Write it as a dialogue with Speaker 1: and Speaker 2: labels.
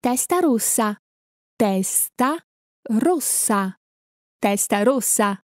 Speaker 1: Testa rossa. Testa rossa. Testa rossa.